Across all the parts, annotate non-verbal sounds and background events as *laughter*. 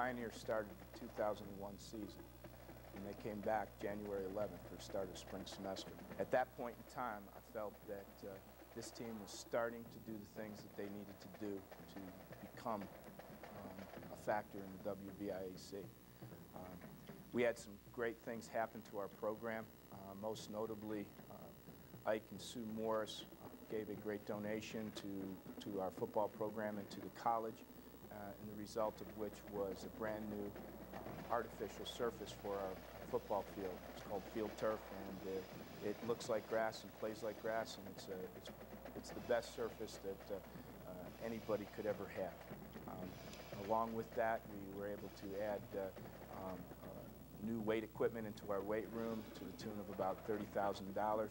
Pioneers started the 2001 season, and they came back January 11th for the start of spring semester. At that point in time, I felt that uh, this team was starting to do the things that they needed to do to become um, a factor in the WVIAC. Um, we had some great things happen to our program, uh, most notably uh, Ike and Sue Morris uh, gave a great donation to, to our football program and to the college, and the result of which was a brand new uh, artificial surface for our football field. It's called field turf, and uh, it looks like grass and plays like grass, and it's, a, it's, it's the best surface that uh, uh, anybody could ever have. Um, along with that, we were able to add uh, um, uh, new weight equipment into our weight room to the tune of about $30,000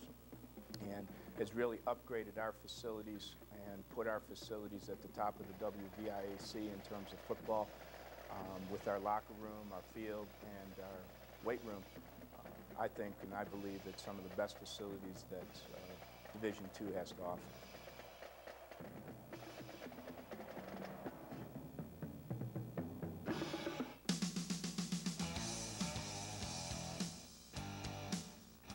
and has really upgraded our facilities and put our facilities at the top of the WVIAC in terms of football um, with our locker room, our field, and our weight room. Uh, I think and I believe that some of the best facilities that uh, Division II has to offer.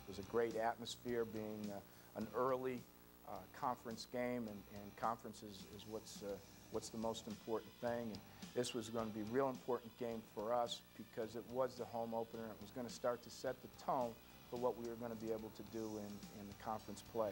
Was a great atmosphere being uh, an early uh, conference game, and, and conference is, is what's, uh, what's the most important thing. And this was going to be a real important game for us because it was the home opener. It was going to start to set the tone for what we were going to be able to do in, in the conference play.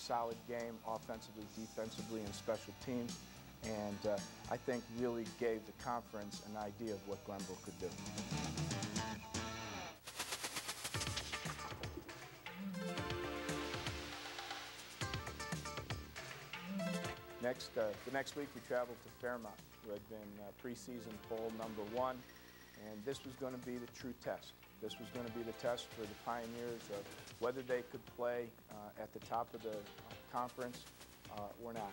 Solid game offensively, defensively, and special teams, and uh, I think really gave the conference an idea of what Glenville could do. Next, uh, the next week we traveled to Fairmont, who had been uh, preseason poll number one, and this was going to be the true test. This was going to be the test for the Pioneers of whether they could play at the top of the conference uh, or not.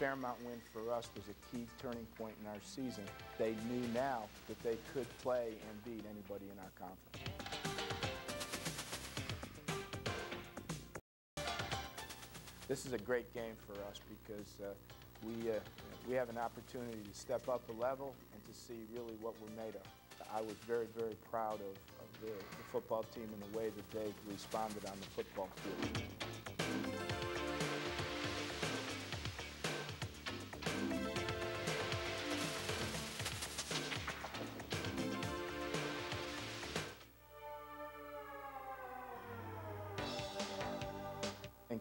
Fairmont win for us was a key turning point in our season. They knew now that they could play and beat anybody in our conference. This is a great game for us because uh, we, uh, we have an opportunity to step up a level and to see really what we're made of. I was very, very proud of, of the, the football team and the way that they responded on the football field.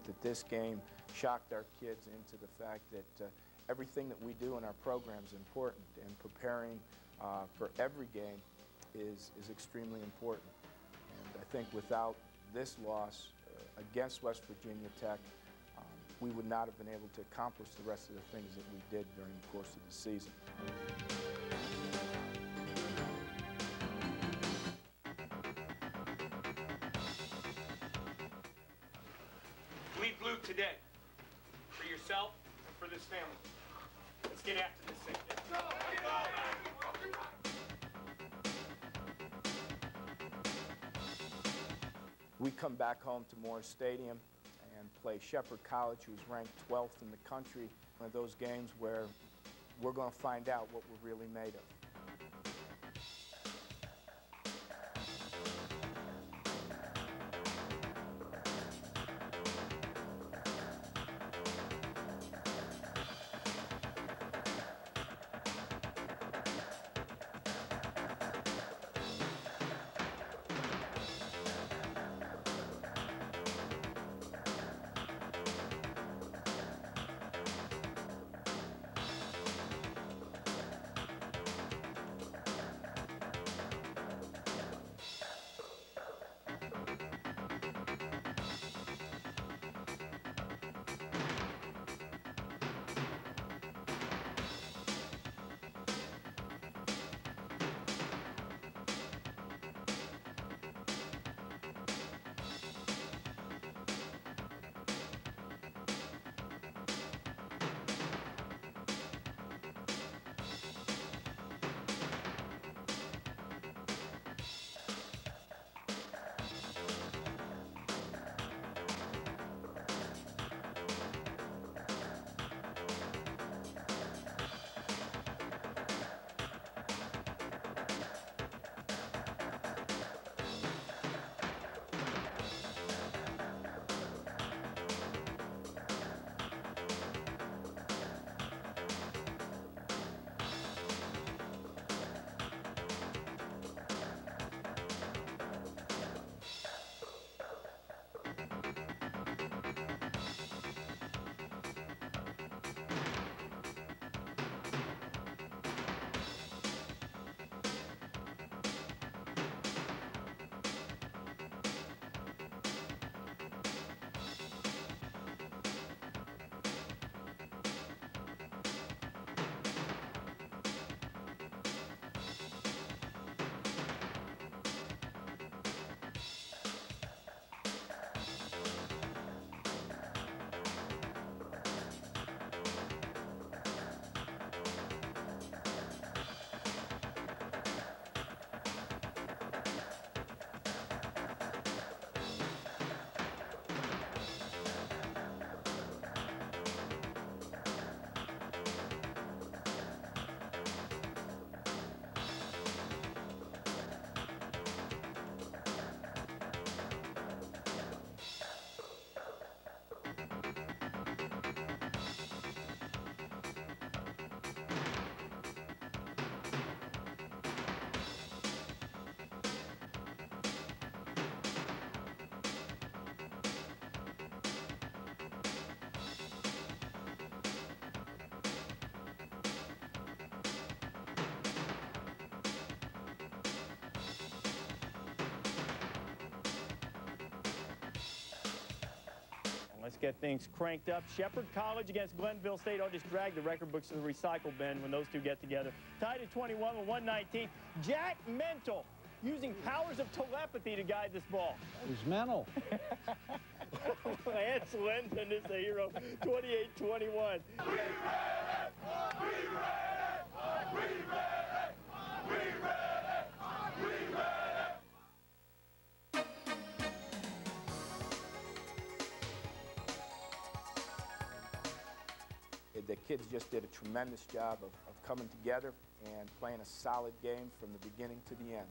That this game shocked our kids into the fact that uh, everything that we do in our program is important and preparing uh, for every game is, is extremely important. And I think without this loss uh, against West Virginia Tech, um, we would not have been able to accomplish the rest of the things that we did during the course of the season. Today. For yourself and for this family. Let's get after this thing. We come back home to Morris Stadium and play Shepherd College, who's ranked 12th in the country. One of those games where we're going to find out what we're really made of. Let's get things cranked up. Shepherd College against Glenville State. I'll just drag the record books to the recycle bin when those two get together. Tied at 21 with 119. Jack Mental using powers of telepathy to guide this ball. It was mental. *laughs* Lance Linden is the hero, 28-21. Kids just did a tremendous job of, of coming together and playing a solid game from the beginning to the end.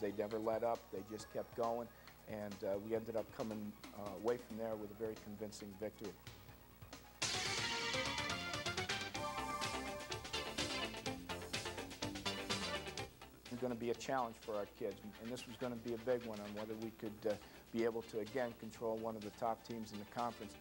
They never let up. They just kept going, and uh, we ended up coming uh, away from there with a very convincing victory. It's going to be a challenge for our kids, and this was going to be a big one on whether we could uh, be able to, again, control one of the top teams in the conference.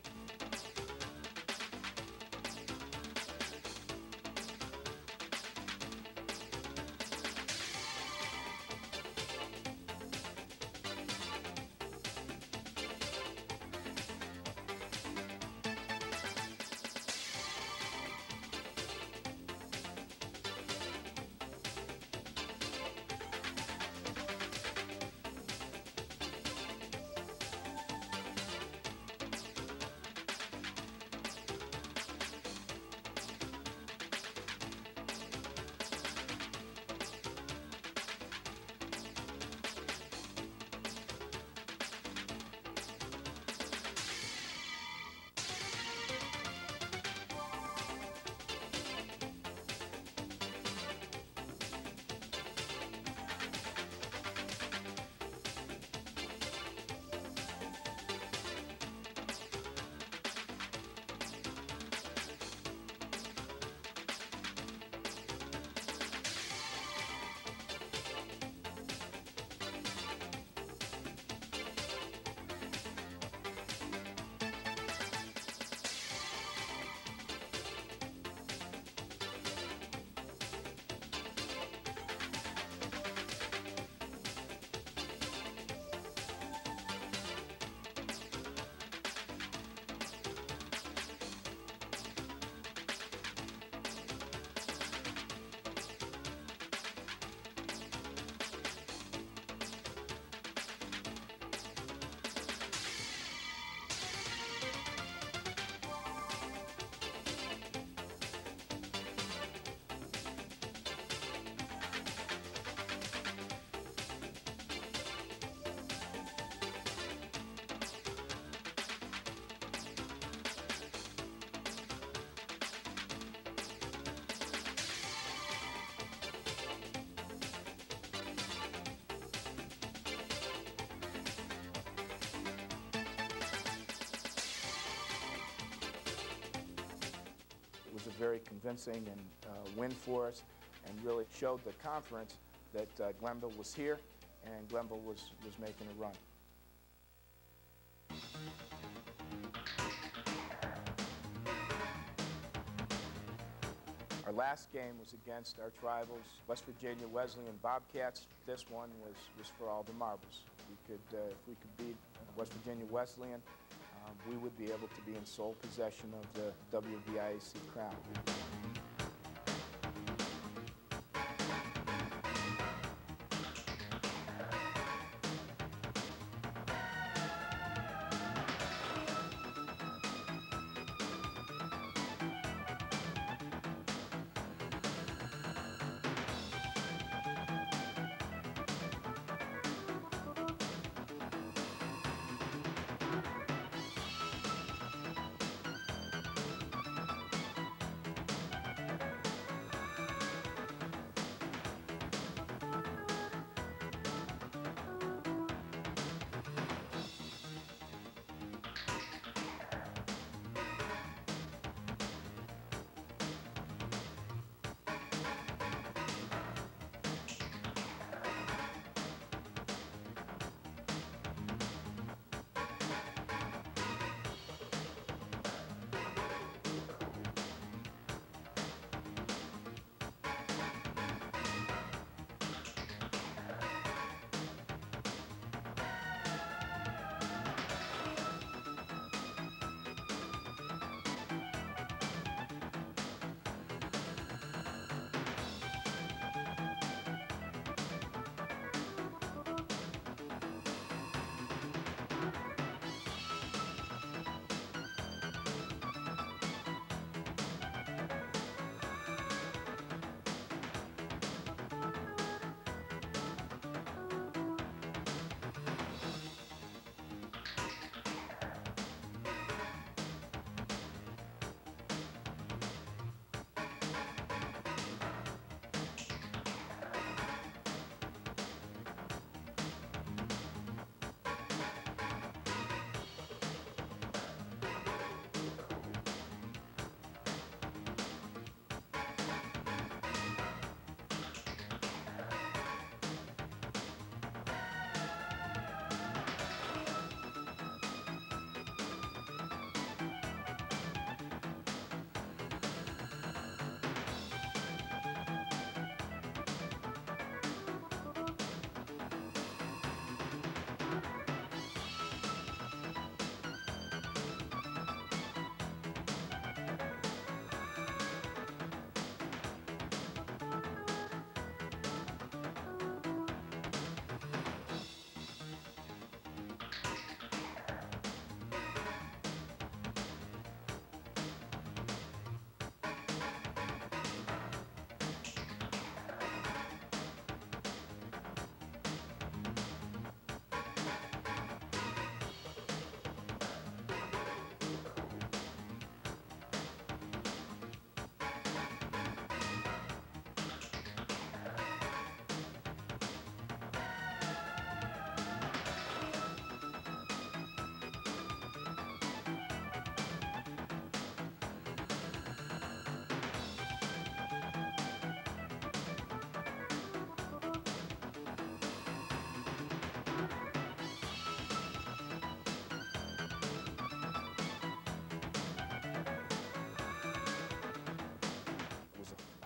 Very convincing and uh, win for us and really showed the conference that uh, Glenville was here and Glenville was, was making a run. Our last game was against our rivals, West Virginia Wesleyan Bobcats. This one was, was for all the marbles. We could, uh, if we could beat West Virginia Wesleyan, we would be able to be in sole possession of the WVIAC crown.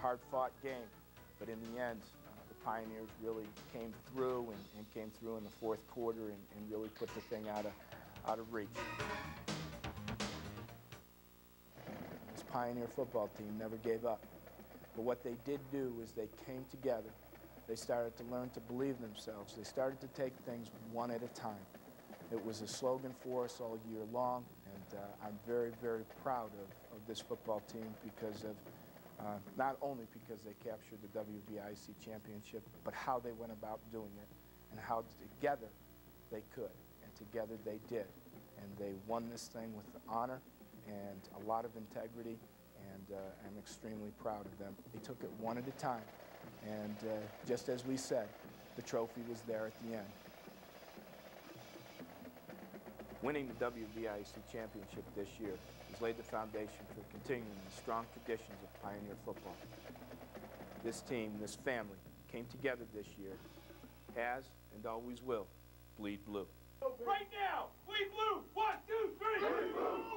Hard-fought game, but in the end, uh, the Pioneers really came through and, and came through in the fourth quarter and, and really put the thing out of, out of reach. This Pioneer football team never gave up. But what they did do is they came together. They started to learn to believe themselves. They started to take things one at a time. It was a slogan for us all year long, and uh, I'm very, very proud of, of this football team because of uh, not only because they captured the WVIC championship, but how they went about doing it and how together they could. And together they did. And they won this thing with honor and a lot of integrity, and uh, I'm extremely proud of them. They took it one at a time, and uh, just as we said, the trophy was there at the end. Winning the WVIC championship this year has laid the foundation for continuing the strong traditions of Pioneer football. This team, this family, came together this year, has and always will bleed blue. Right now, bleed blue. One, two, three. Bleed blue.